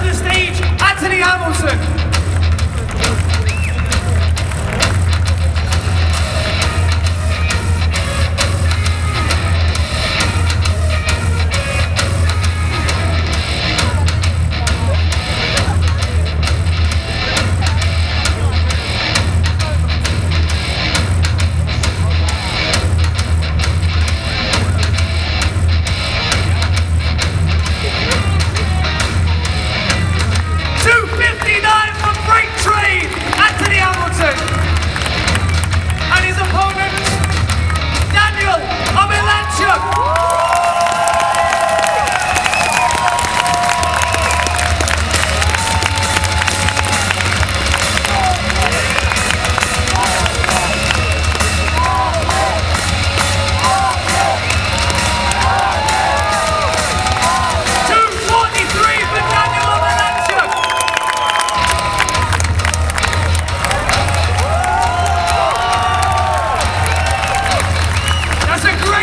to the stage, Anthony Hamilton.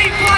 Equalizer!